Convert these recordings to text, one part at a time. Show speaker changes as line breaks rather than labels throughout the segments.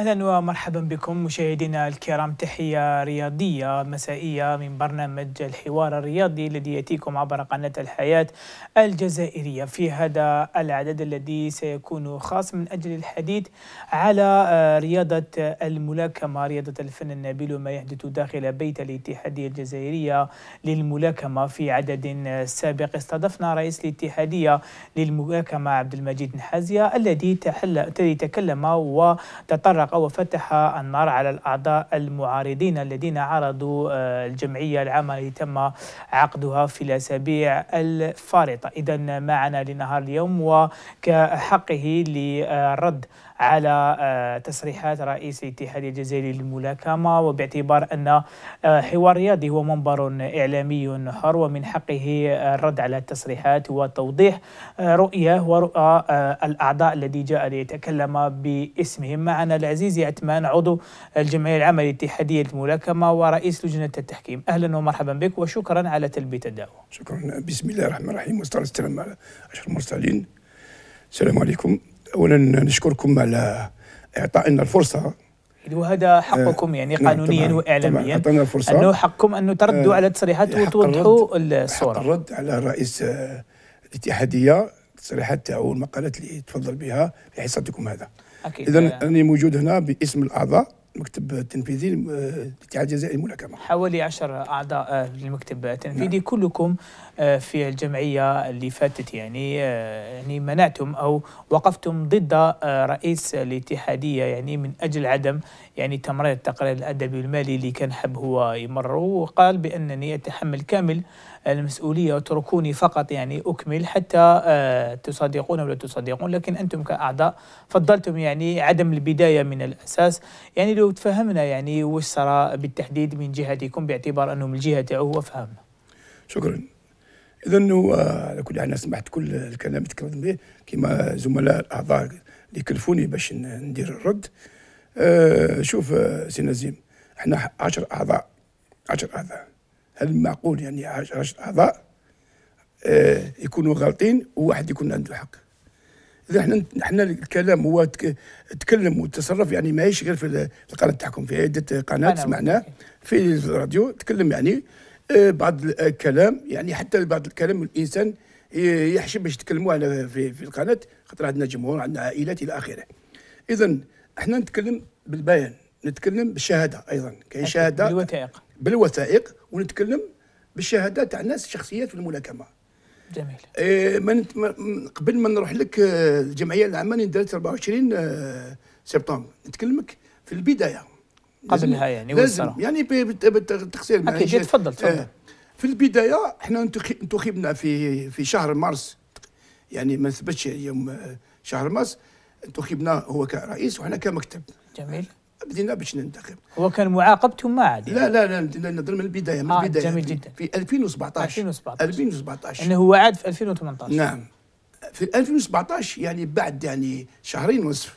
أهلا ومرحبا بكم مشاهدينا الكرام. تحية رياضية مسائية من برنامج الحوار الرياضي الذي يأتيكم عبر قناة الحياة الجزائرية. في هذا العدد الذي سيكون خاص من أجل الحديث على آه، رياضة الملاكمة رياضة الفن النبيل وما يحدث داخل بيت الاتحاديه الجزائرية للملاكمة. في عدد سابق استضفنا رئيس الاتحادية للملاكمة عبد المجيد نحازية الذي تكلم وتطرق فرق وفتح النار على الأعضاء المعارضين الذين عارضوا آه، الجمعية العامة التي تم عقدها في الأسابيع الفارطة. إذا معنا لنهار اليوم وكحقه للرد على آه، تصريحات رئيس الاتحاد الجزائري للملاكمة وباعتبار أن آه، حوار رياضي هو منبر إعلامي حر ومن حقه الرد على التصريحات وتوضيح آه، رؤية ورؤى الأعضاء الذي جاء ليتكلم باسمهم. معنا العزيز عثمان عضو الجمعية العامة الاتحادية للملاكمة ورئيس لجنة التحكيم. أهلا ومرحبا بك وشكرا على تلبية الدعوة.
شكرا. بسم الله الرحمن الرحيم. والصلاة والسلام على أشرف المرسلين. السلام عليكم. اولا نشكركم على إعطائنا الفرصة.
وهذا حقكم يعني نعم، قانونيا نعم واعلاميا. اعطينا الفرصة. أنه حقكم أنه تردوا آه على التصريحات وتوضحوا الصورة.
حق الرد على رئيس آه الاتحادية. التصريحات تاعو والمقالات اللي تفضل بها في حصتكم هذا. أكيد. اذا أنا موجود هنا باسم الأعضاء. المكتب التنفيذي للاتحاد الجزائري للملاكمه
حوالي 10 أعضاء للمكتب التنفيذي نعم. كلكم آه، في الجمعية اللي فاتت يعني آه، يعني منعتم أو وقفتم ضد آه، رئيس الاتحادية يعني من أجل عدم يعني تمرير التقرير الادبي والمالي اللي كان حب هو يمرره وقال بأنني أتحمل كامل المسؤولية واتركوني فقط يعني أكمل حتى تصدقون ولا تصدقون لكن أنتم كأعضاء فضلتم يعني عدم البداية من الأساس. يعني لو تفهمنا يعني وش صار بالتحديد من جهتكم باعتبار انه من الجهة تاعو هو فهمنا
شكرا. اذا هو على كل حال سمعت كل الكلام تكلم به. كما زملاء الأعضاء اللي كلفوني باش ندير الرد. أه شوف آه، سي نزيم إحنا 10 أعضاء 10 أعضاء. هل معقول يعني 10 أعضاء أه يكونوا غالطين وواحد يكون عنده الحق إذا إحنا إحنا الكلام هو تكلم وتصرف يعني ماهيش غير في القناة تاعكم في عدة قناة سمعناه في الراديو تكلم يعني آه، بعض الكلام يعني حتى بعض الكلام الإنسان يحشم باش يتكلموا على في, في القناة خاطر عندنا جمهور عندنا عائلات إلى آخره. اذا إحنا نتكلم بالبيان نتكلم بالشهادة أيضا.
كاين شهادة بالوثائق.
بالوثائق. ونتكلم بالشهادات تاع الناس الشخصيات في الملاكمة.
جميل.
إيه من قبل ما نروح لك آه، الجمعية العامة اللي دارت 24 آه، سبتمبر. نتكلمك في البداية.
قبلها يعني
لازم. يعني بالتقصير
أكيد تفضل تفضل.
آه في البداية إحنا انتخبنا في في شهر مارس. يعني ما ثبتش يوم آه، شهر مارس. انتخبنا هو كرئيس وحنا كمكتب.
جميل.
بدينا باش ننتخب.
هو كان معاقبتم ما عاد
يعني. لا لا لا نضرب من البداية من
آه
البداية
جميل جدا.
في 2017
2017
2017
إنه هو عاد في 2018
نعم. في 2017 يعني بعد يعني شهرين ونصف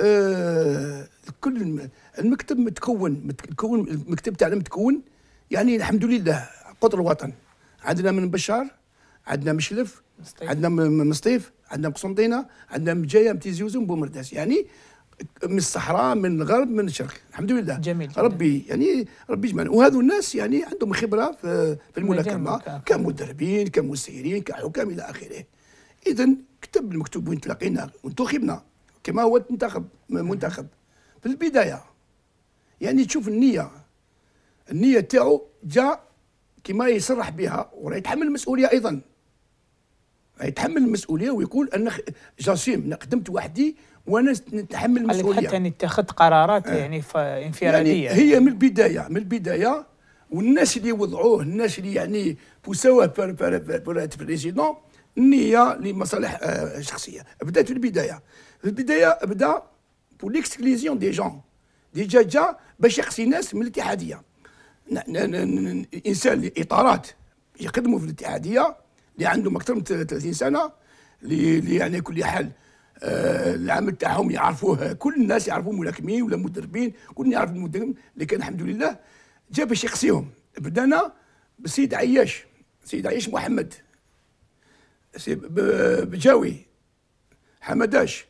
آه كل المكتب متكون متكون المكتب تاعنا متكون. يعني الحمد لله قطر الوطن. عندنا من بشار عندنا مشلف. عندنا مصطيف عندنا قسنطينة عندنا مجايه متيزيوزن بومرداس. يعني من الصحراء من الغرب من الشرق. الحمد لله.
جميل جدا.
ربي يعني ربي يجمعنا. وهذو الناس يعني عندهم خبرة في, في الملاكمة كمدربين كمسيرين كحكام إلى آخره. اذا كتب المكتوب وين تلاقينا وانتخبنا كما هو منتخب منتخب. في البداية يعني تشوف النية. النية تاعو جاء كما يصرح بها وراه يتحمل المسؤولية أيضا. يتحمل المسؤولية ويقول أنا جاسيم أنا قدمت وحدي وأنا نتحمل المسؤولية.
حتى اتخذت قرارات آه. يعني انفرادية.
يعني هي من البداية من البداية والناس اللي وضعوه الناس اللي يعني بوسوا بور بريزيدون النية لمصالح آه، شخصية. بدات في البداية. في البداية بدا pour l'exclusion des gens déjà جا باش يقصي ناس من الاتحادية. إنسان إطارات يخدموا في الاتحادية اللي عندهم أكثر من 30 سنة اللي يعني كل حال العمل تاعهم يعرفوه. كل الناس يعرفوا ملاكمين ولا مدربين كل يعرف المدرب. لكن الحمد لله جا باش يقصيهم بدأنا بسيد عياش سيد عياش محمد بجاوي حمداش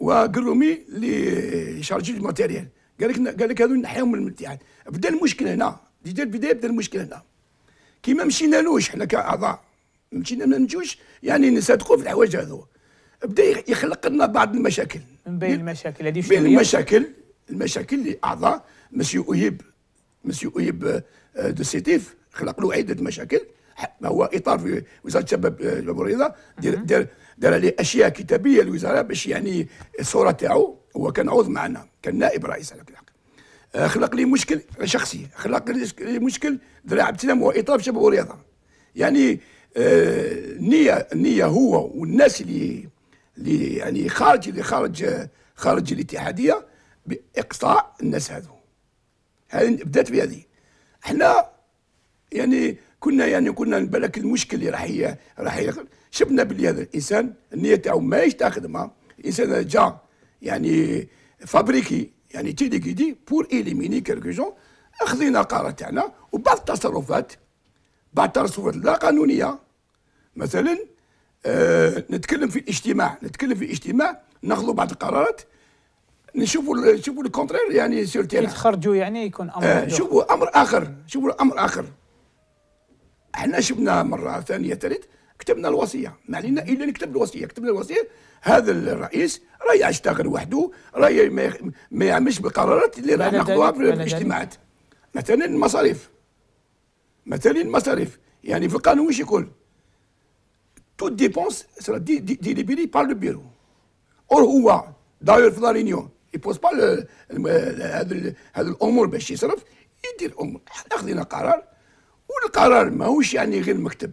وقرومي اللي chargé ال matériel. قال لك قال لك هذو نحيهم من الاتحاد بدأ المشكل هنا. déjà البدايه بدأ المشكل هنا. كي ما مشينالوش حنا كأعضاء. مشينا ما نمشيوش يعني نصدقوا في الحوايج هذو. بدا يخلق لنا بعض المشاكل.
من بين المشاكل هذه
بين المشاكل المشاكل اللي أعضاء مسيو اويب مسيو اويب آه، de Sétif. خلق له عدة مشاكل. هو إطار في وزارة الشباب آه، والرياضة. دار دار دار عليه أشياء كتابية للوزاره باش يعني الصورة تاعو. هو كان عضو معنا كان نائب رئيس على كل حق آه، خلق لي مشكل شخصي. خلق لي مشكل ذراع ابتسام. واطار في الشباب والرياضة. يعني النيه النية هو والناس اللي يعني خارج اللي خارج خارج الاتحادية بإقصاء الناس هذو. هذه بدأت بهذه. إحنا يعني كنا يعني كنا بالك المشكل اللي راح راح شفنا بلي هذا الإنسان النية تاعو ماهيش تاع خدمه الإنسان جا يعني fabriqué يعني téléguidé pour éliminer quelques gens اخذنا القرار تاعنا وبعض التصرفات بعض التصرفات لا قانونية. مثلا آه نتكلم في الاجتماع نتكلم في اجتماع ناخذوا بعض القرارات نشوفوا نشوفوا الكونترير يعني سير
تيران يتخرجوا يعني يكون أمر
آه شوفوا أمر آخر شوفوا أمر آخر. إحنا شفنا مرة ثانية ثالث كتبنا الوصية. ما علينا إلا نكتب الوصية. كتبنا الوصية هذا الرئيس راه يشتغل وحده راه ما يعملش بالقرارات اللي راح ناخذوها في الاجتماعات. مثلا المصاريف. مثلا المصاريف. يعني في القانون واش يقول؟ Toute dépense sera délibérée par le bureau. Or هو داير في لا رينيون يبوز با هذا الأمور باش يصرف يدير امور اخذنا قرار والقرار ماهوش يعني غير مكتب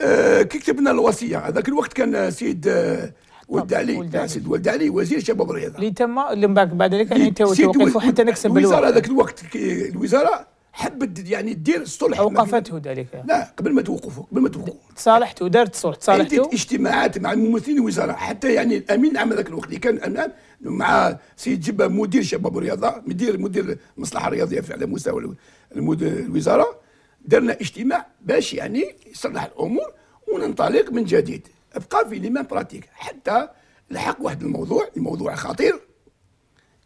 آه كي كتبنا الوصيه هذاك الوقت كان سيد آه ولد علي سيد ولد علي وزير الشباب والرياضه
اللي تم اللي بعد ذلك يعني توقفوا حتى نكسب
الوزاره هذاك الوقت الوزاره حبت يعني دير الصلح
أوقفته ذلك.
لا قبل ما توقفوا قبل ما توقفوا
تصالحتوا دارت صلح تصالحتوا
اجتماعات مع ممثلين الوزراء حتى يعني الأمين العام ذاك الوقت. اللي كان الامين مع سيد جبة مدير شباب الرياضة مدير مدير المصلحه الرياضيه على مستوى الوزاره درنا اجتماع باش يعني يصلح الأمور وننطلق من جديد. أبقى في les mains propres. حتى لحق واحد الموضوع الموضوع خطير.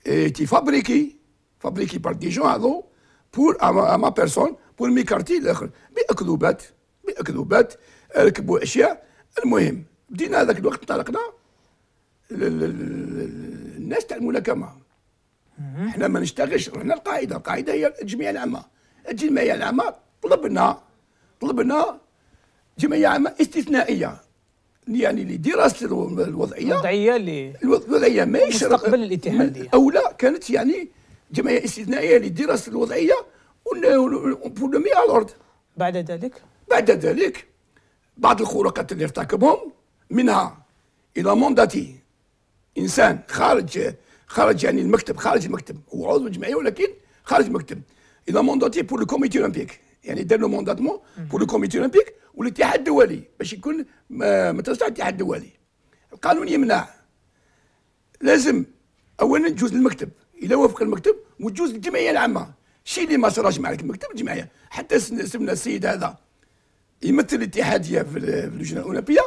était fabriqué fabriqué par des gens هذو. بور ما بيرسون بور ميكارتي الآخر. بأكذوبات بأكذوبات ركبوا أشياء. المهم بدينا هذاك الوقت انطلقنا الناس تاع الملاكمة. إحنا ما نشتغلش رحنا القاعده القاعدة هي الجمعية العامة. الجمعيه العامة طلبنا طلبنا جمعية عامة استثنائية. يعني لدراسة الوضعية.
الوضعية اللي
الوضعية
ماهيش مستقبل الاتحادية.
أو لا كانت يعني جمعية استثنائية لدراسه الوضعية بور مي على
بعد ذلك؟
بعد ذلك بعض الخروقات اللي ارتكبهم منها إلى مونداتي إنسان خارج خارج يعني المكتب خارج المكتب. هو عضو الجمعيه ولكن خارج المكتب. إلى مونداتي بور لو كوميتي اولمبيك يعني دار له مونداتمون بور لو كوميتي اولمبيك والاتحاد الدولي باش يكون ما تصلح الاتحاد الدولي. القانون يمنع لازم اولا تجوز للمكتب. إلى وفق المكتب وتجوز للجمعيه العامة. الشيء اللي ما صراش مع المكتب الجمعية. حتى سمنا السيد هذا يمثل الاتحاديه في اللجنة الأولمبية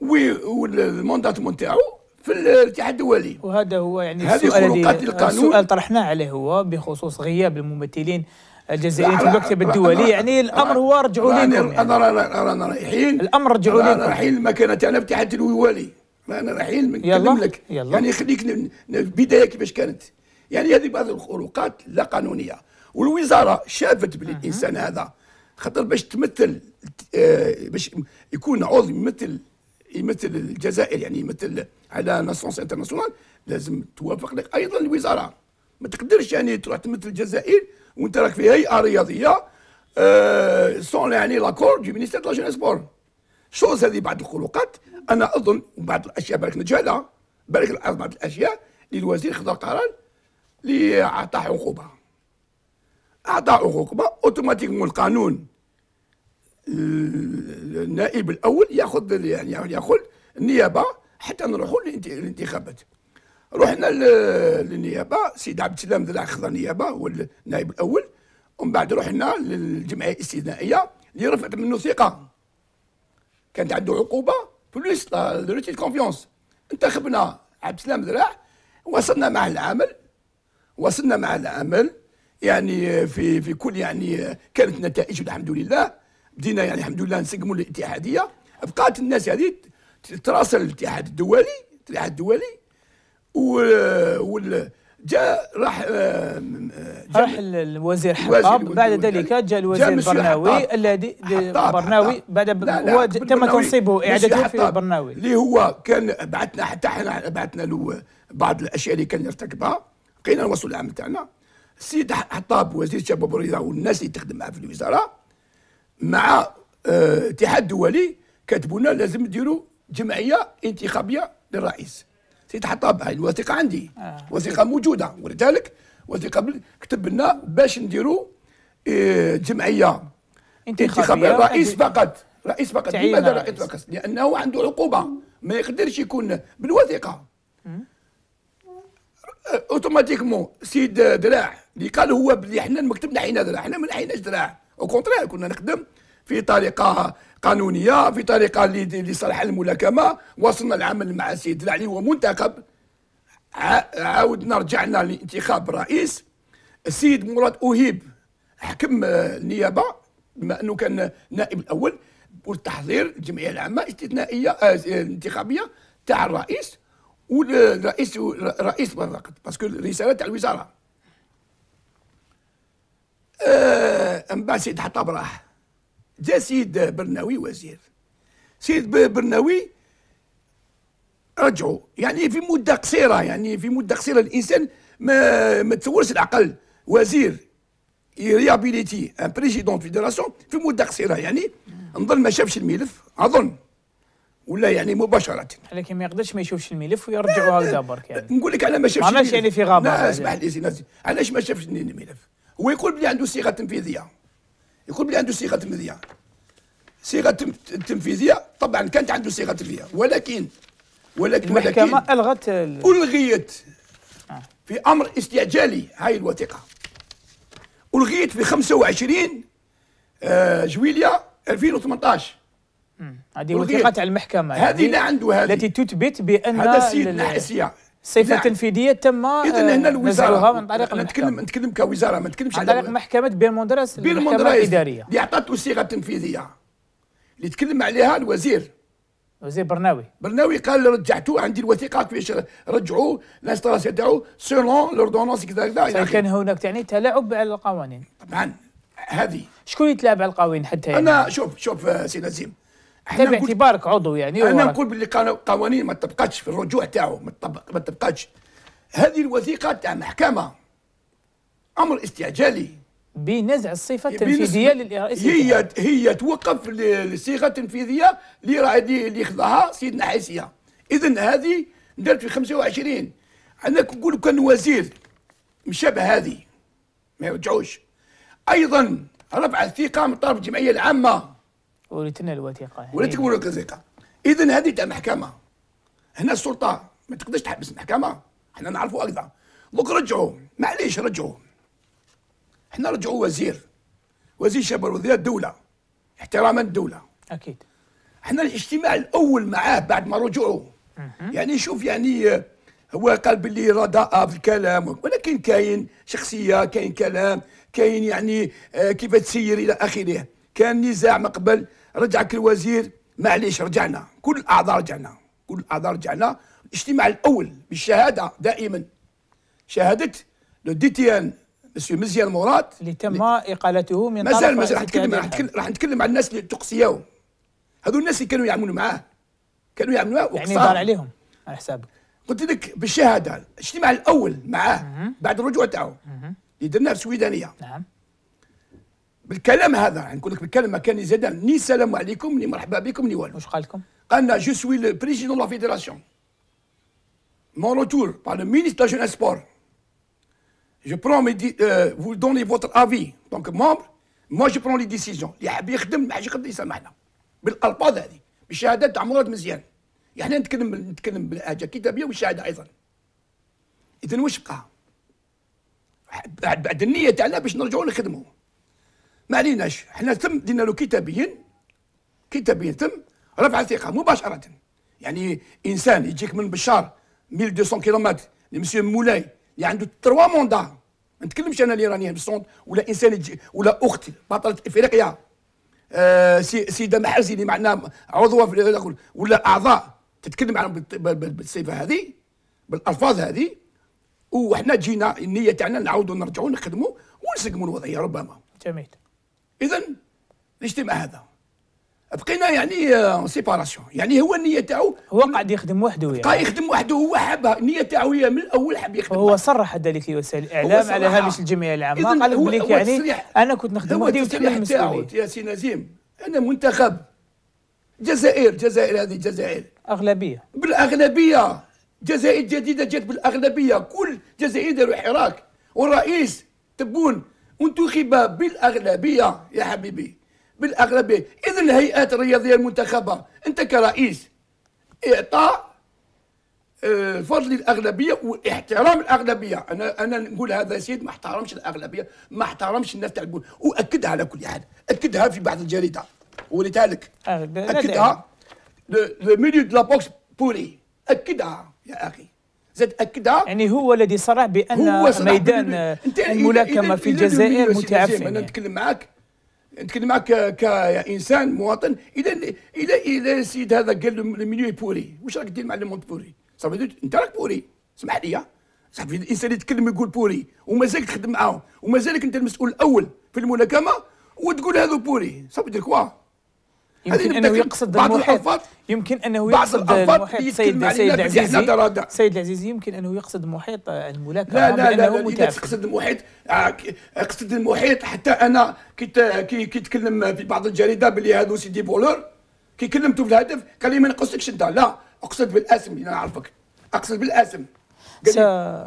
والمونداتمون تاعو في الاتحاد الدولي.
وهذا هو يعني السؤال القانون. السؤال طرحناه عليه هو بخصوص غياب الممثلين الجزائريين في المكتب الدولي. يعني الأمر هو رجعوا لكم يعني.
أنا رانا رايحين
الأمر رجعوا لكم.
رايحين المكانة تاعنا في الاتحاد الدولي. رانا رايحين نتكلم لك. يعني خليك البدايه كيفاش كانت. يعني هذه بعض الخروقات لا قانونية. والوزارة شافت بلي الانسان هذا خاطر باش تمثل آه، باش يكون عضو يمثل يمثل الجزائر يعني يمثل على ناسونس انترناسيونال لازم توافق لك. أيضا الوزارة ما تقدرش يعني تروح تمثل الجزائر وانت راك في هيئة رياضية أه سون يعني لاكور دو مينيستير دو لا سبور شوز هذه بعض الخروقات أنا أظن بعض الأشياء بالك نجهلها بالك بعض الأشياء اللي الوزير خذ قرار اللي اعطى عقوبه اعطى عقوبه اوتوماتيكمون القانون النائب الأول ياخذ يعني ياخذ النيابه حتى نروحوا للانتخابات رحنا للنيابه سيد عبد السلام ذلع خذ النيابه هو النائب الأول ومن بعد رحنا للجمعيه الاستثنائيه اللي رفعت منه ثقه كانت عنده عقوبه بلوس لو كونفيونس انتخبنا عبد السلام ذراع وصلنا مع العمل وصلنا مع العمل. يعني في في كل يعني كانت نتائج الحمد لله. بدينا يعني الحمد لله نسقموا الاتحادية. بقات الناس هذه تراسل الاتحاد الدولي الاتحاد الدولي. وال جاء راح
آه، راح الوزير حطاب. بعد ذلك جاء الوزير برناوي الذي برناوي بعد هو تم تنصيبه إعادته في برناوي
اللي هو كان بعثنا حتى إحنا بعثنا له بعض الأشياء اللي كان يرتكبها. بقينا نوصلوا العمل تاعنا. السيد حطاب وزير الشباب والرياضة والناس اللي تخدم معاه في الوزارة مع آه، اتحاد دولي كاتبوا لنا لازم نديروا جمعية انتخابية للرئيس. سيد حطاب هاي الوثيقة عندي. آه. وثيقة موجودة. ولذلك وثيقة كتب لنا باش نديروا آه، جمعية انتخابية. رئيس فقط. رئيس فقط. لماذا رئيس فقط؟ لأنه عنده عقوبة. ما يقدرش يكون بالوثيقة. automatiquement سيد دراع اللي قال هو بلي إحنا المكتب نحينا دراع إحنا ما نحيناش دراع au contraire كنا نخدم في طريقه قانونيه في طريقه لصالح الملاكمه وصلنا العمل مع السيد دراع اللي هو منتخب عاودنا رجعنا لانتخاب رئيس السيد مراد اوهيب حكم النيابه بما انه كان نائب الأول والتحضير الجمعيه العامه استثنائيه انتخابيه تاع الرئيس والرئيس رئيس فقط باسكو الرساله تاع الوزاره من بعد سيد حطاب راح جا سيد برناوي وزير سيد برناوي رجعوا يعني في مده قصيره يعني في مده قصيره الانسان ما ما تصورش العقل وزير يréhabiliter un président fédération في مده قصيره يعني نظن ما شافش الملف اظن ولا يعني مباشرة.
لكن ما يقدرش ما يشوفش الملف ويرجعوا هكذا برك يعني
نقول لك على ما شافش
علاش يعني في غابة
لا اسمح لي سي علاش ما شافش الملف؟ هو يقول بلي عنده صيغة تنفيذية. يقول بلي عنده صيغة تنفيذية. صيغة تنفيذية طبعا كانت عنده صيغة تنفيذية. ولكن
ولكن المحكمة ألغت
ألغيت آه. في أمر استعجالي هاي الوثيقة. ألغيت في 25 آه، جويليا 2018
هذه وثيقة تاع المحكمة.
هذه لا عنده هذه.
التي تثبت بأن
هذا السيد نحسية
الصفة التنفيذية تم
إذا هنا الوزارة. من طريق نتكلم نتكلم كوزارة ما نتكلمش
عن طريق محكمة بين مندرس المحكمة الإدارية.
اللي أعطته الصيغة التنفيذية اللي تكلم عليها الوزير.
وزير برناوي.
برناوي قال رجعتوه عندي الوثيقة كيفاش رجعوا ال installation تاعو selon l'ordonnance كذا
كذا كان هناك يعني تلاعب على القوانين.
طبعا هذه.
شكون يتلاعب على القوانين حتى
يعني؟ أنا شوف شوف سي نزيم.
إحنا باعتبارك عضو يعني
أنا نقول باللي قوانين ما تبقاش في الرجوع تاعو ما تبقاش. هذه الوثيقة تاع محكمة. أمر استعجالي.
بنزع الصفة التنفيذية للرئيس
هي هي توقف الصيغه التنفيذيه اللي اللي خذاها سيدنا حيسيه اذا هذه دارت في 25 أنا نقول كان وزير مشابه هذه ما يرجعوش. أيضا رفع الثقة من طرف الجمعية العامة.
وريتنا الوثيقة.
وريتكم الوثيقة. اذا هذه تاع محكمة. هنا السلطة ما تقدرش تحبس المحكمة. إحنا نعرفوا أكثر. دوك رجعوا. معليش رجعوا. إحنا رجعوا وزير. وزير شباب وزير الدولة. احتراما الدولة
أكيد.
إحنا الاجتماع الأول معاه بعد ما رجعوا. يعني شوف يعني هو قال باللي رداء في الكلام ولكن كاين شخصية كاين كلام كاين يعني آه، كيف تسير إلى آخره. كان نزاع من قبل رجعك الوزير معليش رجعنا. كل الاعضاء رجعنا. كل الاعضاء رجعنا. الاجتماع الأول بالشهادة دائما. شهادة لو دي تي ان مسيو مزيان مراد
اللي تم إقالته من
مازال مازال راح نتكلم راح نتكلم عن الناس اللي تقصياو هذو الناس اللي كانوا يعملوا معاه. كانوا يعملوا معاه
يعني دار عليهم على حسابك.
قلت لك بالشهادة الاجتماع الأول معاه بعد الرجوع تاعو اللي درناه في السويدانيه
نعم.
بالكلام هذا نقول لك بالكلام ما كان يزيد ني السلام عليكم ني مرحبا بكم ني والو.
واش قال لكم؟
قالنا je suis le président la fédération mon retour par le ministère la jeunesse sport je prends mes euh, vous donnez votre avis en tant que membre. Moi je prends les décisions. اللي حاب يخدم ما حاجة يقدر يسامحنا بالالفاظ هذه بالشهادات تاع مراد مزيان يعني نتكلم نتكلم بالحاجة كتابيه والشهاده أيضا اذا واش بقى بعد النيه تاعنا باش نرجعوا نخدموا ما عليناش. إحنا تم دينا له كتابيا كتابيا تم رفع الثقة مباشرة. يعني إنسان يجيك من بشار 1200 كيلومتر لمسيو مولاي اللي عنده تروا موندا. ما نتكلمش أنا الايرانيين بالصوت ولا إنسان يجي ولا أخت بطلة إفريقيا. آه سيدة محرزي اللي معنا عضوة في ولا أعضاء تتكلم عنهم بالصفة هذه بالألفاظ هذه. وحنا جينا النية تاعنا نعاودوا نرجعوا نخدموا ونسقموا الوضعية ربما.
جميل.
اذا الاجتماع هذا. بقينا يعني séparation يعني هو النية تاعو
هو قاعد يخدم وحده
يعني. قاعد يخدم وحده. هو حابها النية تاعو هي من الأول حاب يخدم
هو صرح ذلك في وسائل الاعلام على هامش الجمعية العامة. قال لك يعني أنا كنت نخدم وحدي
وتحمل المسؤوليه يا سي نزيم. أنا منتخب. جزائر جزائر هذه جزائر.
أغلبية.
بالأغلبية. جزائر جديدة جات بالأغلبية. كل جزائر داروا حراك. والرئيس تبون انتخب بالأغلبية يا حبيبي بالأغلبية. اذا الهيئات الرياضية المنتخبة أنت كرئيس إعطاء آه، فضل الأغلبية واحترام الأغلبية. أنا أنا نقول هذا سيد ما احترمش الأغلبية ما احترمش الناس تاع وأكدها على كل حال أكدها في بعض الجريدة. وريتها لك آه، أكدها le milieu de la boxe pourri. أكدها يا أخي. زاد اكدها
يعني هو الذي صرح بأن هو ميدان الملاكمة في الجزائر متعفن
أنا نتكلم معك نتكلم معك كإنسان مواطن. إذا إذا إذا السيد هذا قال له ال milieu pourri واش راك دير مع ال monde pourri؟ صافي أنت راك pourri اسمح لي صافي الإنسان يتكلم يقول بوري ومازالك تخدم معاهم ومازالك أنت المسؤول الأول في الملاكمة وتقول هذا بوري. صافي دير كوا
يمكن أنه يقصد بعض المحيط يمكن أنه يقصد المحيط سيد سيد العزيزي. سيد العزيزي يمكن أنه يقصد محيط الملاكمه
لا لا لا, لا إذا تقصد المحيط أقصد المحيط حتى أنا كي كي كيتكلم في بعض الجريدة باللي هذو سيدي بولور كي كلمته في الهدف قال لي ما نقصدكش أنت. لا أقصد بالأسم أنا نعرفك. أقصد بالأسم.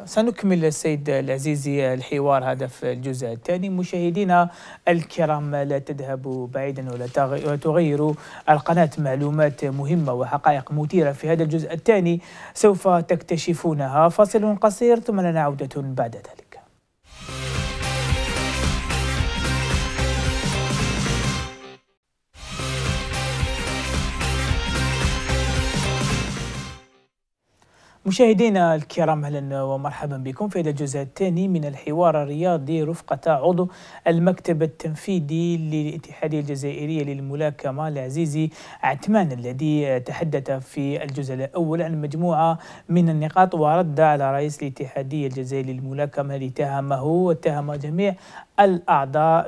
سنكمل السيد العزيزي الحوار هذا في الجزء الثاني. مشاهدينا الكرام لا تذهبوا بعيدا ولا تغيروا. القناة معلومات مهمة وحقائق مثيرة في هذا الجزء الثاني. سوف تكتشفونها فاصل قصير ثم لنا عودة بعد ذلك. مشاهدينا الكرام أهلا ومرحبا بكم في هذا الجزء الثاني من الحوار الرياضي رفقة عضو المكتب التنفيذي للاتحادية الجزائرية للملاكمة العزيزي عثمان الذي تحدث في الجزء الأول عن مجموعة من النقاط ورد على رئيس الاتحادية الجزائرية للملاكمة الذي اتهمه واتهم جميع الأعضاء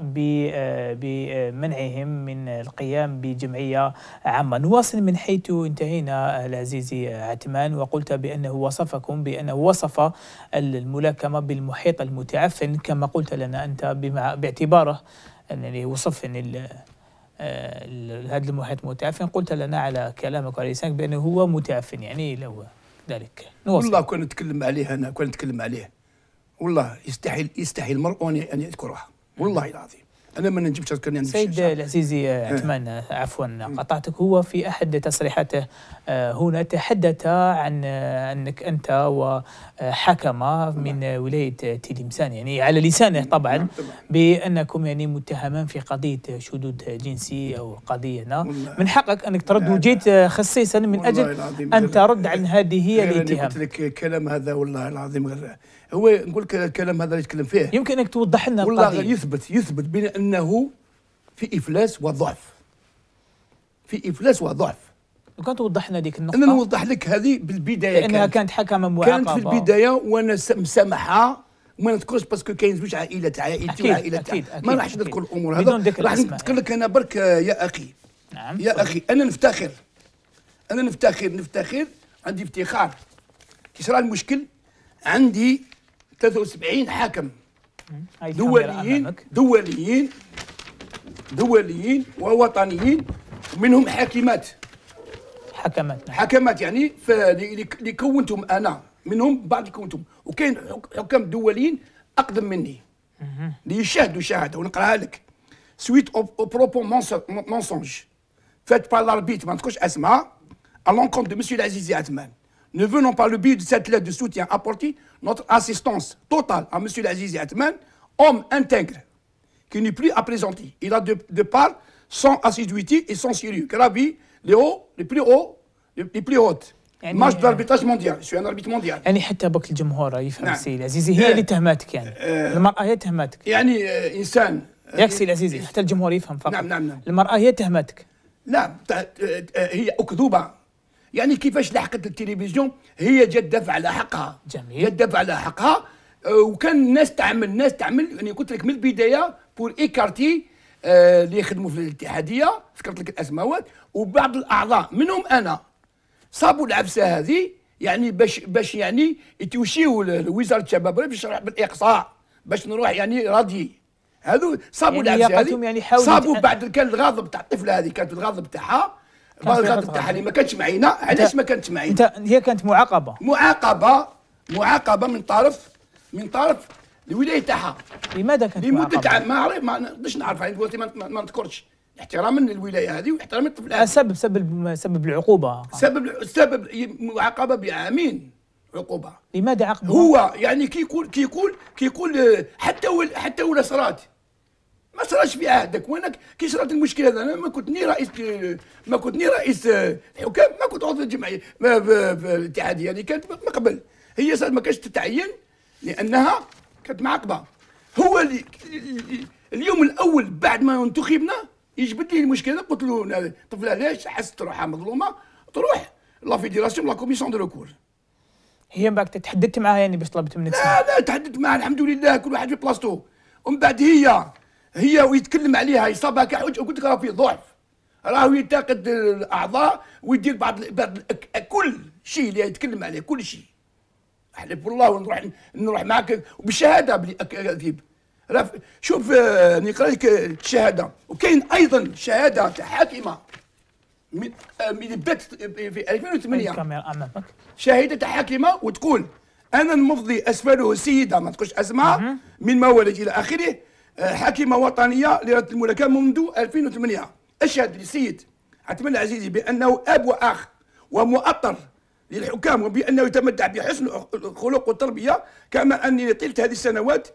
بمنعهم من القيام بجمعية عامة. نواصل من حيث انتهينا العزيزي عثمان وقلت بأنه وصفكم بأنه وصف الملاكمة بالمحيط المتعفن كما قلت لنا أنت باعتباره أنني وصف أن هذا المحيط متعفن. قلت لنا على كلامك وعلى لسانك بأنه هو متعفن يعني لو ذلك.
نواصل. والله كنت نتكلم عليه أنا كنت نتكلم عليه. والله يستحيل يستحيل المرء أن يذكرها. والله العظيم. أنا ما نجمش أذكر
عندي سيد العزيزي عثمان عفوا قطعتك هو في أحد تصريحاته هنا تحدث عن آه، أنك أنت وحكمه من ولاية تلمسان يعني على لسانه نعم، طبعا. نعم، بأنكم يعني متهمان في قضية شذوذ جنسي أو قضية من حقك أنك ترد وجيت خصيصا من أجل أن ترد عن هذه الاتهام
قلت لك الكلام هذا والله العظيم غير هو نقول لك الكلام هذا اللي يتكلم فيه.
يمكن أنك توضح لنا
والله يثبت يثبت بأنه في إفلاس وضعف. في إفلاس وضعف.
لو كان توضح لنا هذيك النقطة؟
أنا نوضح لك هذه بالبداية
لأنها كانت, كانت حكمة معاقبه
كانت في البداية وأنا مسامحها وما نذكرش parce que كاين زوج عائلات عائلتي وعائلة ما راحش نذكر الأمور هذا. راح نذكر لك أنا برك يا أخي. نعم. يا أخي أنا نفتخر. أنا نفتخر نفتخر. عندي افتخار. كي صرا المشكل؟ عندي 73 حاكم. دوليين دوليين دوليين ووطنيين ومنهم حاكمات.
حكمات
حكمات يعني اللي كونتهم انا منهم بعض اللي كونتهم وكاين حكام دوليين اقدم مني اللي يشاهدوا شهاده ونقراها لك سويت او بروبو مونسونج فات بار لاربيت ما نذكرش اسمها à l'encontre de M. Azizi Atman. Ne venons par le but de cette lettre de soutien apporter notre assistance totale à M. Azizi Atman, homme intègre, qui n'est plus à présenter. Il a de, de part son assiduité et son sérieux, gravi les hauts, les plus hauts, les, plus hautes. يعني match d'arbitrage mondial شو أنا arbitre mondial
يعني حتى بك الجمهور يفهم نعم. سي العزيزي. هي اللي تهمتك يعني. آه. المرأة هي تهمتك
يعني آه إنسان.
ياك سي العزيزي حتى الجمهور يفهم فقط.
نعم نعم نعم.
المرأة هي تهمتك
لا هي أكذوبة. يعني كيفاش لحقت التلفزيون؟ هي جات دافع على حقها.
جميل.
جات دافع على حقها. وكان الناس تعمل الناس تعمل يعني قلت لك من البداية pour écarter آه اللي يخدموا في الاتحادية ذكرت لك الأسماوات وبعض الأعضاء منهم أنا. صابوا العفسة هذه يعني باش باش يعني يتوشيو لوزارة الشباب باش يشرح بالإقصاء باش نروح يعني راضي. هذو صابوا
يعني العفسة هذه
يعني صابوا بعد كان الغاضب تاع الطفلة هذه كانت الغاضب تاعها الغاضب تاعها اللي ما كانتش معينا علاش ما كانتش معينا
هي كانت معاقبة.
معاقبة معاقبة من طرف من طرف الولايه تاعها
لماذا كانت
لمدة عام ما عرف ما نقدرش نعرف دلوقتي ما, ما نذكرش. احتراما للولايه هذه واحتراما
الطفل هذا. سبب سبب سبب العقوبة.
سبب سبب معاقبة بعامين عقوبة.
لماذا عاقبه
هو يعني كي يقول كي يقول كي يقول حتى حتى ولا صرات ما صراش في عهدك. وينك كي صرات المشكلة هذا أنا ما كنت ني رئيس ما كنت ني رئيس حكام ما كنت عضو الجمعية في الاتحادية. اللي كانت من قبل. هي ما كانتش تتعين لأنها كانت معاقبه هو اللي اليوم الأول بعد ما انتخبنا يجبد لي المشكلة قلت له الطفله علاش؟ حست روحها مظلومة. تروح la fédération la commission de recours.
هي من بعد تحدثت معها يعني باش طلبت منك
لا لا تحدثت معها الحمد لله كل واحد في بلاصتو. ومن بعد هي هي ويتكلم عليها يصابها كحج قلت لك راه في ضعف. راهو ينتقد الأعضاء ويدير بعض بعض كل شيء اللي يتكلم عليه كل شيء. احلف بالله ونروح نروح معك وبالشهاده بلي كذب شوف آه، نقرأ لك الشهادة. وكاين أيضا شهادة حاكمة. من آه، من بدات في 2008
أمامك.
شاهده حاكمة وتقول أنا المفضي اسفله السيدة ما تقولش أسماء من موالد إلى آخره آه، حاكمة وطنية لرد الملكة منذ 2008 أشهد للسيد عثمان العزيزي بأنه أب وأخ ومؤطر للحكام وبأنه يتمتع بحسن الخلق والتربية كما أني طيله هذه السنوات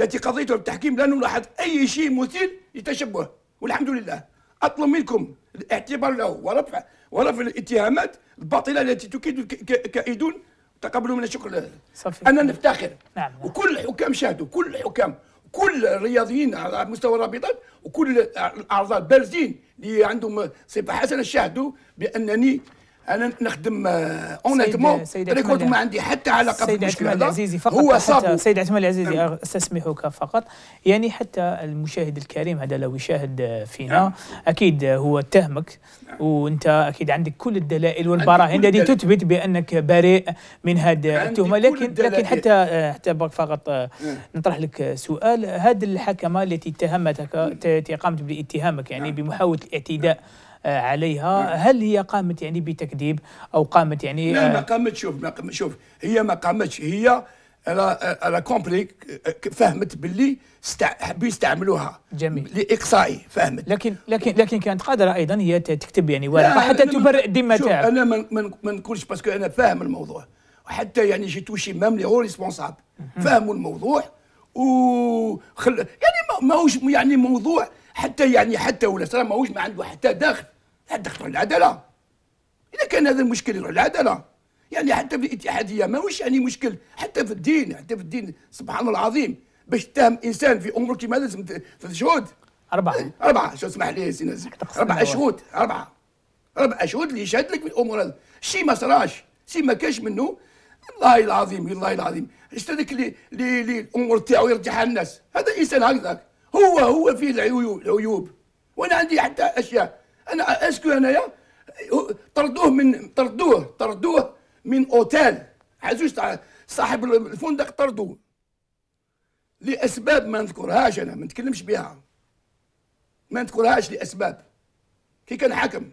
التي قضيتها بالتحكيم لا نلاحظ أي شيء مثير للتشبه والحمد لله أطلب منكم الاعتبار له ورفع ورفع الاتهامات الباطلة التي تكيد كائدون تقبلوا من الشكر صفي. أنا نفتخر
نعم.
نعم. وكل الحكام شاهدوا كل الحكام كل الرياضيين على مستوى الرابطات وكل الأعضاء البارزين اللي عندهم صفة حسنة شاهدوا بأنني أنا نخدم honnêtement record ما عندي حتى
علاقة العزيزي فقط هو صابو سيد عثمان العزيزي نعم. أستسمحك فقط. يعني حتى المشاهد الكريم هذا لو يشاهد فينا نعم. أكيد هو اتهمك نعم. وأنت أكيد عندك كل الدلائل والبراهين التي تثبت بأنك بريء من هذه التهمة. لكن لكن حتى حتى فقط نعم. نطرح لك سؤال. هذه الحكمة التي اتهمتك التي قامت باتهامك يعني. بمحاولة الاعتداء آه، عليها. نعم. هل هي قامت يعني بتكذيب أو قامت يعني
لا ما آه، قامتش شوف ما قامت. شوف هي ما قامتش. هي أنا compris فهمت باللي حبوا يستعملوها
جميل.
لإقصائي فهمت.
لكن لكن لكن كانت قادرة أيضا هي تكتب يعني ورقة حتى تبرئ الذمه تاعها
أنا ما نقولش parce que أنا فاهم الموضوع. وحتى يعني j'ai touché même lui هو responsable فهموا الموضوع وخل يعني ماهوش يعني موضوع حتى يعني حتى ولا صار ماهوش ما عنده حتى دخل. حتى تروح العدالة. إذا كان هذا المشكل يروح العدالة. يعني حتى في الاتحادية ماهوش يعني مشكل. حتى في الدين حتى في الدين سبحان الله العظيم. باش تتهم إنسان في امور كيما لازم ثلاث شهود.
أربعة.
أربعة. شو اسمح لي سي نزل أربعة شهود. أربعة. أربعة شهود اللي يشهد لك في الأمور هذه. شي ما صراش. شي ما كاش منه. والله العظيم والله العظيم. اش هذاك اللي اللي الأمور تاعو يرجعها الناس. هذا إنسان هكذاك. هو هو فيه العيوب العيوب. وأنا عندي حتى أشياء. أنا أسكو انايا طردوه من طردوه طردوه من أوتيل. عزوز صاحب الفندق طردوه. لأسباب ما نذكرهاش أنا ما نتكلمش بها. ما نذكرهاش لأسباب. كي كان حكم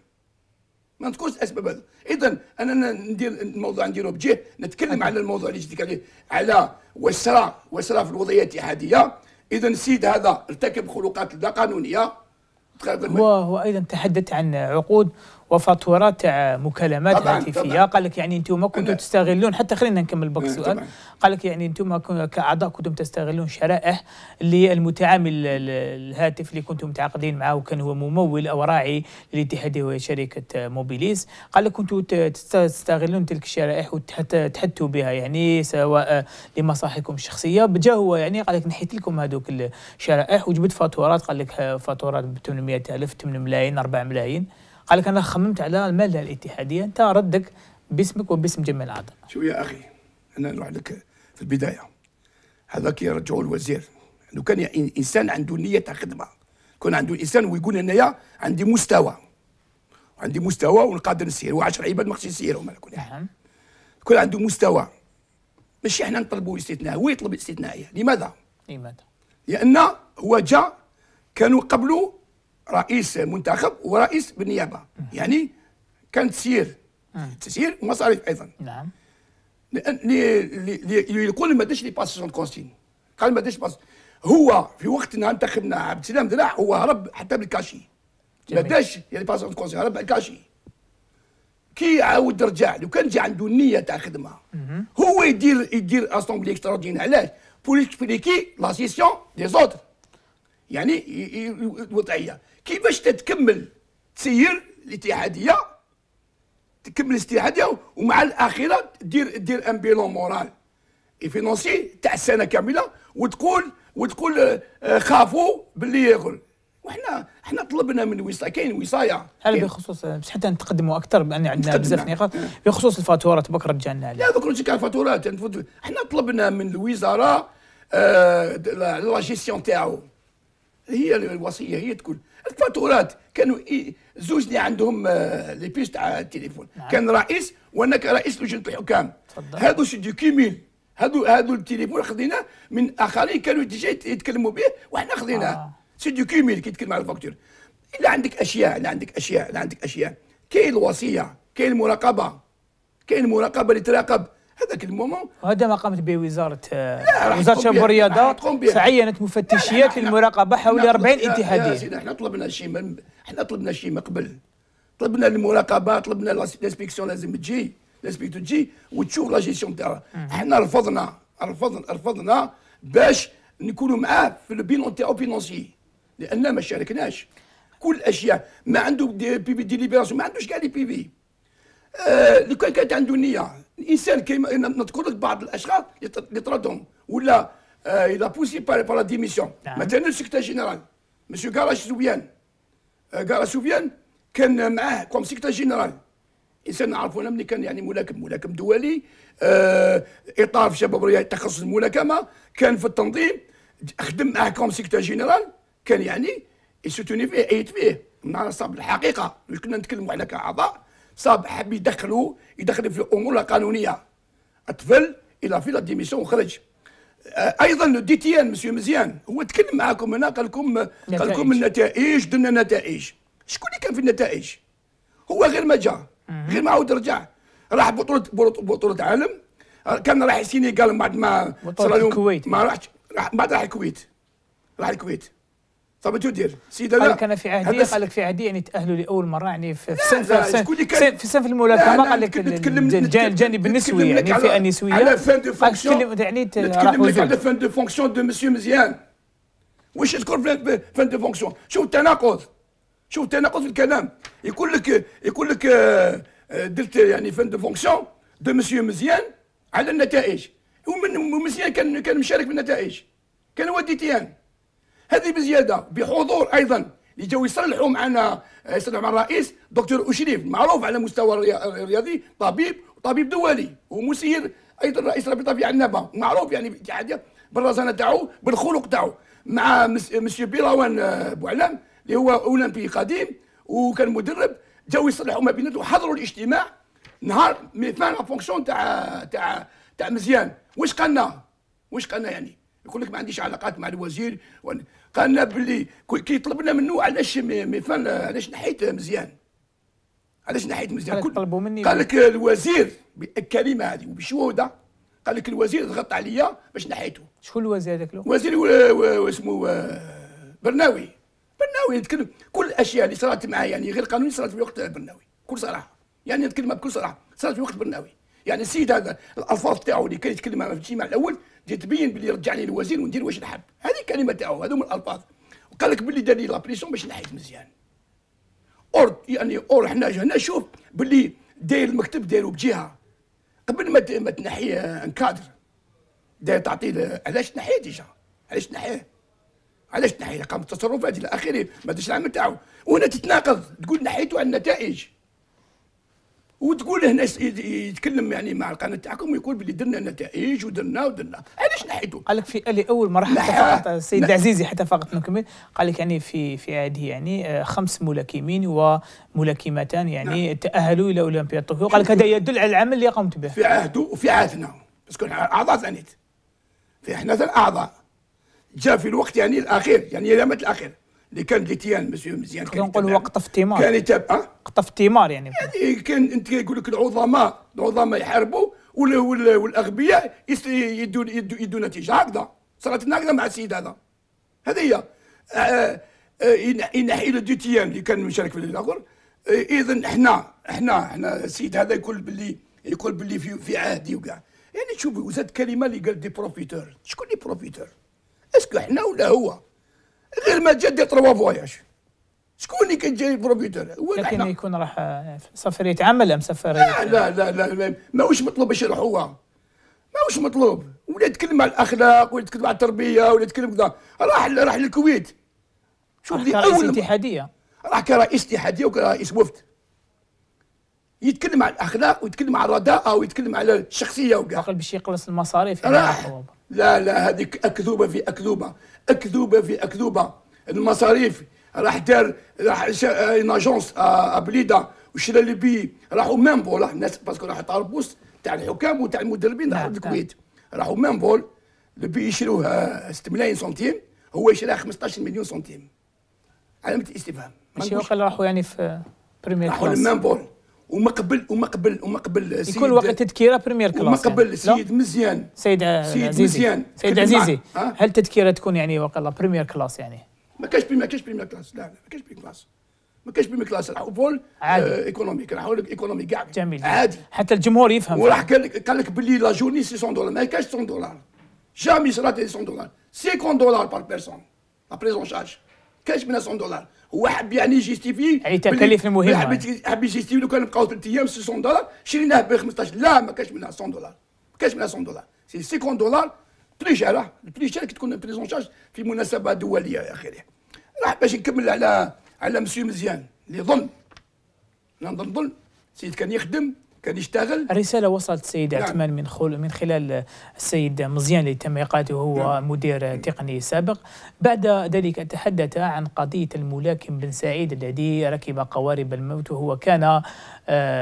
ما نذكرش أسباب. هذا اذا أنا ندير الموضوع نديرو بجهه نتكلم على الموضوع اللي جيتك عليه على وسرى وسرى في الوضعيه الاتحاديه اذا السيد هذا ارتكب خلقات لا قانونية.
هو هو أيضا تحدث عن عقود وفاتورات تاع مكالمات
طبعاً،
هاتفيه
طبعاً.
قال لك يعني أنتم كنتوا
أنا-
تستغلون حتى خلينا نكمل بك السؤال. قال لك يعني أنتم كأعضاء كنتم تستغلون شرائح للمتعامل ال- ال- الهاتف اللي كنتم متعاقدين معه وكان هو ممول أو راعي للاتحاديه وهي شركة موبيليز. قال لك كنتوا تست- تستغلون تلك الشرائح وتحتوا بها يعني سواء لمصالحكم الشخصية. بجا هو يعني قال لك نحيت لكم هذوك الشرائح وجبت فاتورات. قال لك فاتورات ب 800 ألف 8 ملايين 4 ملايين قال لك أنا خممت على المال الاتحادية أنت ردك باسمك وباسم جميع الأعضاء.
شوف يا أخي؟ أنا نروح لك في البداية. هذا كي يرجعوا الوزير. لو كان إنسان عنده نية تاع خدمة. كون عنده إنسان ويقول انايا عندي مستوى. عندي مستوى ونقدر نسير. وعشر عباد ما خصش يسيرهم على كل حال
نعم.
كون عنده مستوى. ماشي إحنا نطلبوا الاستثناء هو يطلب الاستثنائيه لماذا؟
لماذا؟
لأن هو جاء كانوا قبله رئيس منتخب ورئيس بالنيابة. يعني كان تسيير. تسيير ومصاريف أيضا.
نعم.
يقول ما داش les passations consignes قال ما داش هو في وقتنا انتخبنا عبد السلام دراع هو هرب حتى بالكاشي. ما. داش يعني passation consignes هرب بال cachet. كي عاود رجع لو كان جا عنده النيه تاع خدمة هو يدير يدير assemblée extraordinaire علاش؟ pour expliquer la situation des autres يعني الوضعيه كيفاش تتكمل تسير الاتحادية تكمل الاستعاده ومع الأخيرة دير دير un bilan moral. et financier تاع السنة كاملة وتقول وتقول آه، خافوا باللي يغل وحنا حنا طلبنا من وصايه كاين وصايه
هل بخصوص باش حتى نتقدموا أكثر بان عندنا بزاف
نعم.
نقاط بخصوص الفاتورات بكرة رجعنا عليها
لا على الفاتورات. إحنا طلبنا من الوزارة آه، لا جيستيون تاعو. هي الوصية هي تقول. الفاتورات. كانوا زوج اللي عندهم les puces تاع التليفون.
نعم.
كان رئيس وأنا كرئيس لجنة الحكام.
تفضل.
هذو سي دو كيميل هذو هذو التليفون خذيناه من آخرين كانوا déjà يت- يتكلموا به وحنا خذيناه.
آه.
سي دو كيميل كي يتكلم على ال facture. إلا عندك أشياء إلا عندك أشياء إلا عندك أشياء. كاين الوصية كاين المراقبة. كاين المراقبة اللي تراقب هذاك ال moment.
وهذا ما قامت به وزارة آه،
وزارة
الشباب.
والرياضة.
فعينت مفتشيات للمراقبة حوالي
إحنا
40
طلب- يا- يا
اتحاديه
إحنا طلبنا شيء من إحنا طلبنا شيء من قبل. طلبنا المراقبة طلبنا ال inspection لازم تجي ال inspecteur تجي وتشوف لا تاعها. إحنا رفضنا رفضنا رفضنا باش نكونوا معاه في ال bilan تاعو financier لأن ما شاركناش. كل الاشياء ما عنده PV délibération ما عندوش كاع les PV آه، لو كان كانت عنده نية. الانسان كيما نذكر لك بعض الأشخاص اللي طردهم ولا آه، il a poussé par la
démission.
مثلا ال secrétaire général monsieur كاراش سوبيان آه، كاراش سوبيان كان معاه comme secrétaire général إنسان نعرفه أنا ملي كان يعني ملاكم ملاكم دولي. آه، اطار في شباب الرياض تخصص الملاكمة. كان في التنظيم خدم معاه comme secrétaire général كان يعني يسوتوني فيه ايد فيه. نهار صاب الحقيقة. كنا نتكلموا على كاعضاء. صاب حب يدخلوا يدخل في الأمور القانونيه الطفل il a fait la démission وخرج آه، أيضا ال DTN monsieur مزيان. هو تكلم معكم هنا قال لكم قال لكم
نتائج.
النتائج درنا نتائج. شكون اللي كان في النتائج؟ هو غير ما جا غير ما عاود رجع. راح بطولة بطولة, بطولة عالم. آه، كان راح السنغال بعد ما لهم-
الكويت.
ما راحش راح بعد راح الكويت. راح الكويت. طب شو دير سيدي
قال لك أنا في
س-
قال لك في عهدية يعني تأهلوا لأول مرة يعني في في سن في سن
شكون اللي
في
كان-
سن- في سن في
لا،
الملاكمه
لا،
قال لك الجانب النسوي يعني
على-
فئه نسوية؟
على
قال
fonction.
تكلم يعني
نتكلم لك على فان دو فونكسيون دو مسيو مزيان واش تذكر في fin de fonction شوف التناقض. شوف التناقض في الكلام. يقول لك يقول لك آه، درت يعني fin de fonction de monsieur مزيان على النتائج. ومن مزيان كان كان مشارك في النتائج. كان هو DTN هذه بزيادة بحضور أيضا اللي جاوا يصلحوا معنا آه، يصلحوا مع الرئيس دكتور أشريف معروف على مستوى الريا- الرياضي طبيب طبيب دولي ومسير أيضا رئيس رابطة في عنابه معروف يعني بالاتحاديه بالرزانة تاعو بالخلق تاعو مع مس- مسيو بيراوان آه، بوعلام اللي هو أولمبي قديم وكان مدرب. جاوا يصلحوا ما بيناتهم. حضروا الاجتماع نهار mis fin la fonction تاع تاع تاع مزيان. واش قالنا واش قالنا يعني؟ يقول لك ما عنديش علاقات مع الوزير. قالنا باللي كي- طلبنا منه علاش mis mis fin علاش نحيت مزيان؟ علاش نحيت مزيان؟
لك طلبوا مني
قال لك الوزير بالكلمة هذه وبشهودة قال لك الوزير ضغط عليا باش نحيته.
شكون الوزير هذاك؟
وزير واسمه آه، برناوي. برناوي يتكلم كل الاشياء اللي صارت معاه يعني غير قانوني صارت في وقت برناوي بكل صراحة. يعني نتكلم بكل صراحة صارت في وقت برناوي. يعني السيد هذا الألفاظ تاعو اللي كان يتكلم في الاجتماع الأول تبين باللي رجعني للوزير وندير واش نحب. هذه كلمة تاعو هذو من الألفاظ. وقال لك باللي دار لي لابريسيون باش نحيد مزيان. اور يعني اور حنا هنا شوف باللي داير المكتب دايرو بجهة. قبل ما ما تنحي un cadre داير تعطيه علاش تنحيه déjà؟ علاش تنحيه علاش تنحيه قام التصرفات إلى اخره ما داش العمل تاعو. وهنا تتناقض تقول نحيته على النتائج. وتقول هنا يتكلم يعني مع القناة تاعكم ويقول بلي درنا نتائج ودرنا ودرنا. علاش نحيتوا
قال لك في اللي أول مرة حتى فقط السيد العزيزي حتى فقط نكمل قال لك يعني في في عهده يعني آه، خمس ملاكمين وملاكمتان يعني نعم. تأهلوا إلى أولمبياد طوكيو. قال لك هذا يدل على العمل اللي قمت به.
في عهده وفي عهدنا. parce que أعضاء ثانيت في إحنا أعضاء. جاء في الوقت يعني الأخير يعني ايامات الاخير اللي كان DTN monsieur مزيان
كان نقول هو قطف ثمار
كان يتابع
قطف ثمار يعني.
يعني كان انت يقول لك العظماء العظماء يحاربوا والأغبياء يدوا يدوا نتيجة. هكذا. صارت لنا هكذا مع السيد هذا. هذه هي. آه، آه، ينحي له DTN اللي كان مشارك في الأخر. آه، اذا إحنا إحنا إحنا السيد هذا يقول باللي يقول باللي في في عهدي وكاع. يعني شوفي وزاد كلمة اللي قال des profiteurs شكون اللي profiteur est-ce que إحنا ولا هو؟ غير ما جا دير trois voyages. شكون اللي كان جاي profiteur
هو لكن يكون راح سفرية عمل ام سفرية
لا لا لا لا ماهوش مطلوب باش يروح هو. ماهوش مطلوب. ولا يتكلم على الأخلاق ولا يتكلم على التربية ولا يتكلم كذا. راح راح للكويت.
شوف دي أول اتحاديه
راح كرئيس اتحاديه وكرئيس وفد. يتكلم على الأخلاق ويتكلم على الرداءة ويتكلم على الشخصية وكاع.
باش يقلص المصاريف
راح. لا لا هذيك أكذوبة في أكذوبة أكذوبة في أكذوبة. المصاريف راح دار راح اون اجونس ابليدا وشرا لي بي راحوا ميم بول الناس باسكو راح طاربوس تاع الحكام وتاع المدربين راحوا الكويت راحوا ميم بول بي يشروه 6 ملايين سنتيم هو يشريها 15 مليون سنتيم. علامة استفهام
ماشي وقال راحوا يعني في بريمير كلاس راحوا
المام بول وما قبل وما قبل وما قبل
سيد يكون وقت تذكيرة بريمير كلاس
وما قبل يعني. سيد مزيان.
سيد سيد مزيان. سيد عزيزي هل تذكيرة تكون يعني وقت الله بريمير كلاس يعني؟
ما كاش ما كاش بريمير كلاس لا لا ما كاش بريمير كلاس ما كاش بريمير كلاس راحوا فول عادي. آه ايكونوميك راحوا لك ايكونومي كاع.
جميل.
عادي.
حتى الجمهور يفهم.
وراح قال لك قال لك باللي لا جورني 600 دولار ما كاش 100 دولار jamais صرات 600 دولار 50 دولار par personne la prise en charge كاش من 100 دولار هو حب يعني ي justifier
يعني تكاليف المهمة. حب
حب ي justifier لو كان بقاو ثلاث أيام 600 دولار شريناه ب 15 لا ما كاش منها 100 دولار. ما كاش منها 100 دولار. c'est 50 دولار بلي شهر بلي شهر كي تكون prise en charge في مناسبة دولية يا أخي. راح باش نكمل على على مسيو مزيان. اللي ظن. نظن ظن. سيد كان يخدم. كان يشتغل
الرسالة وصلت السيد نعم. عثمان من خل من خلال السيد مزيان اللي تم إقالته هو نعم. مدير تقني سابق بعد ذلك تحدث عن قضية الملاكم بن سعيد الذي ركب قوارب الموت وهو كان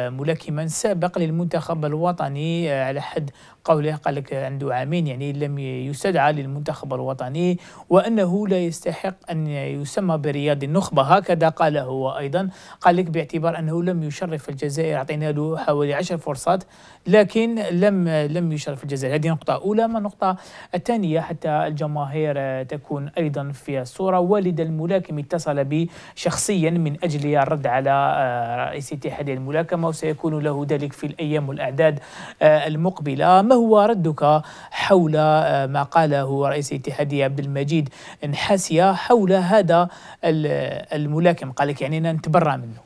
ملاكما سابق للمنتخب الوطني آه، على حد قوله قال لك عنده عامين يعني لم يستدعى للمنتخب الوطني وأنه لا يستحق أن يسمى برياض النخبة. هكذا قال هو أيضا. قال لك باعتبار أنه لم يشرف الجزائر أعطينا له حوالي عشر فرصات لكن لم لم يشرف الجزائر. هذه نقطة أولى. ما النقطة الثانية؟ حتى الجماهير تكون أيضا في الصورة. والد الملاكم اتصل بي شخصيا من أجل الرد على آه، رئيس اتحاد الملاكمه وسيكون له ذلك في الأيام والأعداد آه، المقبلة. ما هو ردك حول آه، ما قاله رئيس الاتحادية عبد المجيد نحاسية حول هذا الملاكم؟ قال لك يعني نتبرى منه.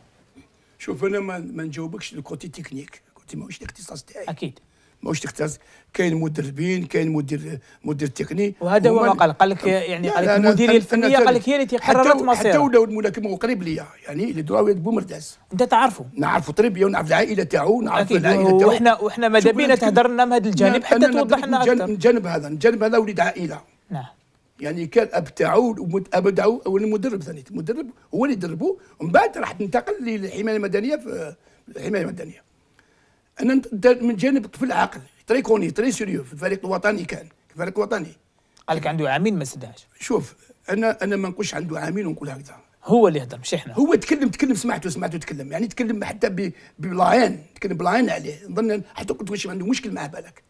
شوف أنا ما نجاوبكش ال côté technique كنت ماهوش الاختصاص تاعي.
أكيد.
ماهوش تختص كاين مدربين كاين مدير مدير تقني.
وهذا هو ما قال قال لك يعني قال لك المديرية الفنية قال لك هي اللي قررت مصيره
حتى ولاو الملاكم هو قريب ليا يعني اللي دراوي بومرداس
أنت تعرفه.
نعرفه très bien ونعرف العائلة تاعو نعرف العائلة تاعو.
وحنا وحنا ماذا بينا تهدر لنا من هذا الجانب حتى توضح لنا
أكثر. الجانب هذا الجانب هذا وليد عائلة.
نعم.
يعني كان اب تاعو أب تاعو المدرب ثاني. المدرب هو اللي دربه ومن بعد راح تنتقل للحماية المدنية في الحماية المدنية. أنا من جانب الطفل عاقل. très connu très sérieux. في الفريق الوطني كان. في الفريق الوطني.
قال لك عنده عامين ما سداش.
شوف أنا أنا ما نقولش عنده عامين ونقول هكذا.
هو اللي هدر مش إحنا.
هو تكلم تكلم سمعته سمعته تكلم يعني تكلم حتى بلاين تكلم بلاين عليه. نظن حتى قلت واش عنده مشكل معاه بالك.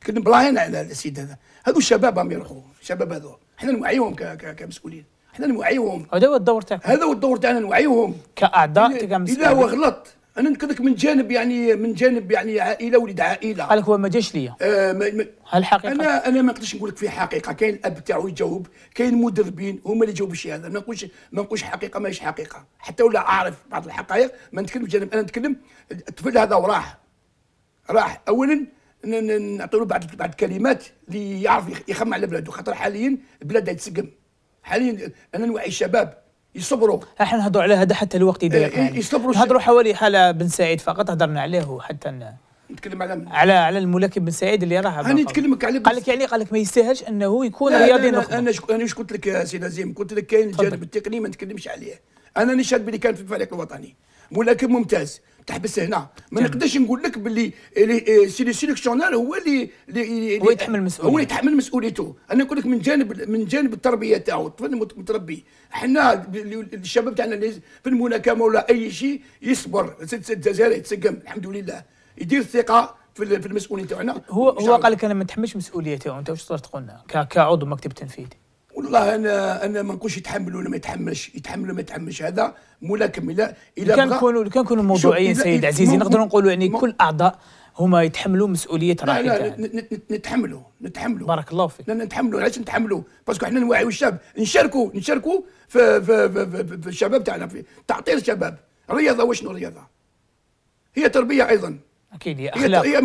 تكلم بلاين على السيد هذا. هذو الشباب هم يروحوا. الشباب هذو. إحنا نوعيهم كمسؤولين. إحنا نوعيهم.
هذا هو الدور تاعك
هذا هو الدور تاعنا نوعيهم.
كأعضاء
اذا هو غلط. أنا لك من جانب يعني من جانب يعني عائلة ولد عائلة.
قال هو ما جاش ليا.
آه ما ما
هل حقيقة؟
أنا أنا ما نقدرش نقول لك في حقيقة. كاين الأب تاعو يجاوب كاين مدربين هما اللي يجاوبوا الشيء هذا. ما نقولش ما نقولش حقيقة ماهيش حقيقة. حتى ولا أعرف بعض الحقائق ما نتكلمش جانب أنا نتكلم الطفل هذا وراح راح. اولا نعطوا له بعض بعض الكلمات اللي يعرف يخمم على بلاده خاطر حاليا البلاد يتسقم حاليا أنا نوعي الشباب يصبروا.
إحنا نهضروا على هذا حتى الوقت يضيق
إيه،
يعني.
يصبروا
نهضروا حوالي حالة بن سعيد فقط هضرنا عليه وحتى ن...
نتكلم على
على على الملاكم بن سعيد اللي راه
أنا نتكلمك على
قال لك يعني قال لك ما يستاهلش أنه يكون رياضي نخبة.
لا أنا شك... أنا واش قلت لك يا سي نزيم قلت لك كاين الجانب التقني ما نتكلمش عليه. أنا نشهد بلي كان في الفريق الوطني. ملاكم ممتاز. تحبس هنا. ما نقدرش نقول لك باللي c'est sélectionneur هو اللي
هو يتحمل مسؤوليته
هو يتحمل مسؤوليته. أنا نقول لك من جانب من جانب التربية تاعو الطفل متربي. إحنا الشباب تاعنا في الملاكمه ولا أي شيء يصبر. الجزائر يتسقم الحمد لله. يدير الثقة في المسؤولين تاعنا.
هو هو قال لك أنا ما نتحملش مسؤوليته أنت واش تقول لنا كعضو مكتب تنفيذي.
والله أنا أنا ما نقولش يتحمل ولا ما يتحملش. يتحمل ولا ما يتحملش. هذا ملاكم. إلا
إلا كان نكونوا كان نكونوا موضوعيين سيد عزيزي. نقدروا نقولوا يعني كل أعضاء هما يتحملوا مسؤولية
لا لا نتحملوا نتحملوا.
بارك الله فيك.
لا نتحملوا. علاش نتحملوا؟ باسكو إحنا نوعيوا الشاب نشاركوا نشاركوا في في, في, في, في الشباب تاعنا في تعطيل الشباب. الرياضه وشنو الرياضه هي تربية أيضا.
أكيد هي أخلاق.
هي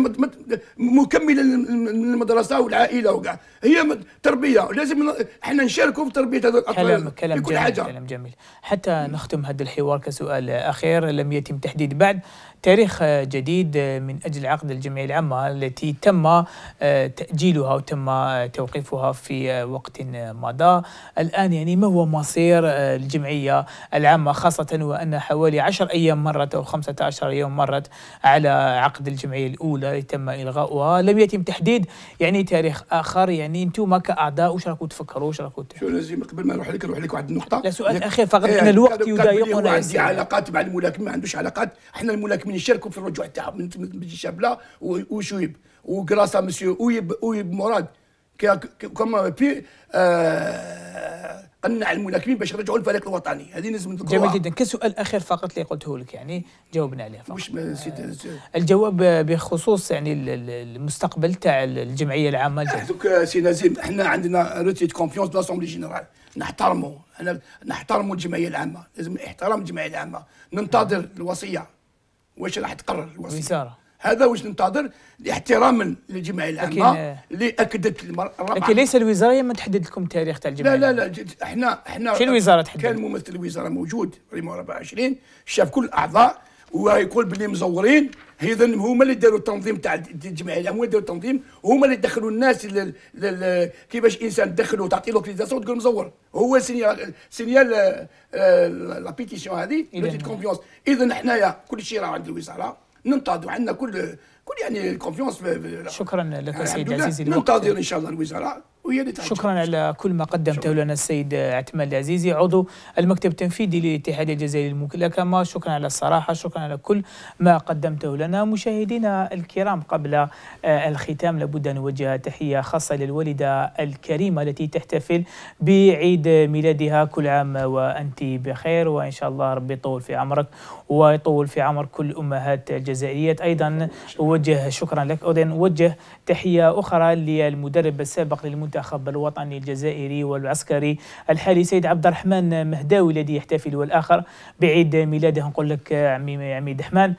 مكملة للمدرسة والعائلة وكاع هي تربية. لازم إحنا نشاركوا في تربية هذا
الأطفال. كلام كلام جميل كلام جميل. حتى نختم هذا الحوار كسؤال اخير لم يتم تحديد بعد. تاريخ جديد من أجل عقد الجمعية العامة التي تم تأجيلها وتم توقيفها في وقت مضى. الآن يعني ما هو مصير الجمعية العامة خاصة وأن حوالي 10 أيام مرت أو 15 يوم مرت على عقد الجمعية الأولى اللي تم إلغاؤها. لم يتم تحديد يعني تاريخ آخر. يعني أنتم كأعضاء واش راكم تفكروا؟ واش راكم
شو لازم؟ قبل ما نروح لك نروح لك واحد النقطة.
لا سؤال أخير فقط ان الوقت يضايقنا
عندي علاقات مع الملاكمين ما عندوش علاقات. إحنا الملاكمين يشاركوا في الرجوع تاعهم. من شابلا وشويب وكراسا مسيو اويب اويب مراد. كما في آه قنع الملاكمين باش يرجعوا الفريق الوطني. هذه لازم
جميل جدا. كسؤال اخير فقط اللي قلته لك يعني جاوبنا عليه فقط.
مش
الجواب بخصوص يعني المستقبل تاع الجمعية العامة.
دوك سي نزيم إحنا عندنا toute confiance l'assemblée générale. نحترموا أنا نحترموا الجمعية العامة. لازم احترام الجمعية العامة. ننتظر الوصية. واش راح تقرر
الوزاره
هذا واش ننتظر احتراما للجمعية العامة اللي اكدت
لكن ليس الوزاره هي من تحدد لكم تاريخ تاع الجمعية
لا لا لا إحنا إحنا
شنو الوزاره تحدد.
كان ممثل الوزارة موجود ريمو 24 شاف كل الأعضاء ويقول باللي مزورين اذا هما اللي داروا التنظيم تاع الجمعية العامة داروا التنظيم هما اللي دخلوا الناس لل... لل... كيفاش إنسان تدخلوا وتعطي لوكليزاسيون وتقول مزور. هو سينيال سينيال لا بيتيسيون هذه كونفيونس اذا حنايا كل شيء راه عند الوزارة ننتظر عندنا كل كل يعني الكونفيونس
شكرا لك سيدي العزيزي
ننتظر إن شاء الله الوزارة. اللي
شكرا على كل ما قدمته لنا السيد عثمان العزيزي. عضو المكتب التنفيذي للاتحاد الجزائري للملاكمه شكرا على الصراحة. شكرا على كل ما قدمته لنا. مشاهدينا الكرام قبل الختام لابد أن نوجه تحية خاصة للوالدة الكريمة التي تحتفل بعيد ميلادها كل عام وأنت بخير. وإن شاء الله ربي يطول في عمرك ويطول في عمر كل أمهات الجزائريات أيضا اوجه شكرا لك. أيضا اوجه تحية أخرى للمدرب السابق للمنتخب المنتخب الوطني الجزائري والعسكري الحالي سيد عبد الرحمن مهداوي الذي يحتفل والآخر بعيد ميلاده. نقول لك عمي عمي دحمان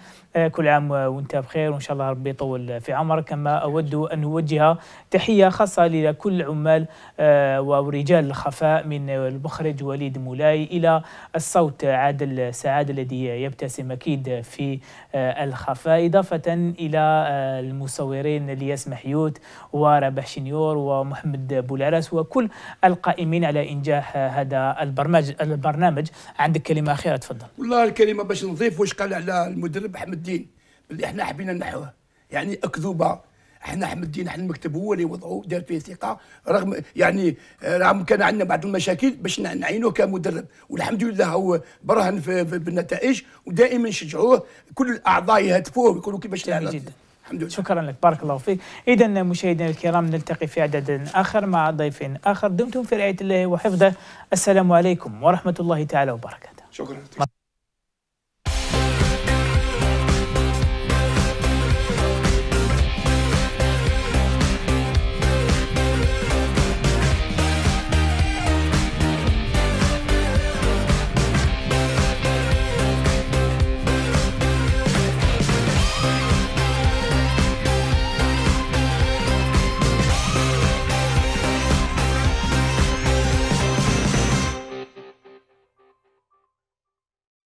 كل عام وانت بخير وإن شاء الله ربي يطول في عمرك. كما أود أن نوجه تحية خاصة لكل عمال ورجال الخفاء من المخرج وليد مولاي إلى الصوت عادل سعاد الذي يبتسم أكيد في الخفاء. إضافة إلى المصورين الياس محيوت وربح شنيور ومحمد بولعراس وكل القائمين على إنجاح هذا البرنامج البرنامج. عندك كلمة أخيرة تفضل.
والله الكلمة باش نضيف واش قال على المدرب أحمد الدين اللي إحنا حبينا نحوه يعني أكذوبة إحنا أحمد الدين إحنا المكتب هو اللي وضعه دار فيه ثقة رغم يعني رغم كان عندنا بعض المشاكل باش نعينوه كمدرب. والحمد لله هو برهن في, في بالنتائج ودائما نشجعوه كل الأعضاء يهتفوه ويقولوا كيفاش الحمد لله.
شكرا لك بارك الله فيك. اذا مشاهدينا الكرام نلتقي في عدد آخر مع ضيف آخر. دمتم في رعاية الله وحفظه. السلام عليكم ورحمة الله تعالى وبركاته.
شكرا.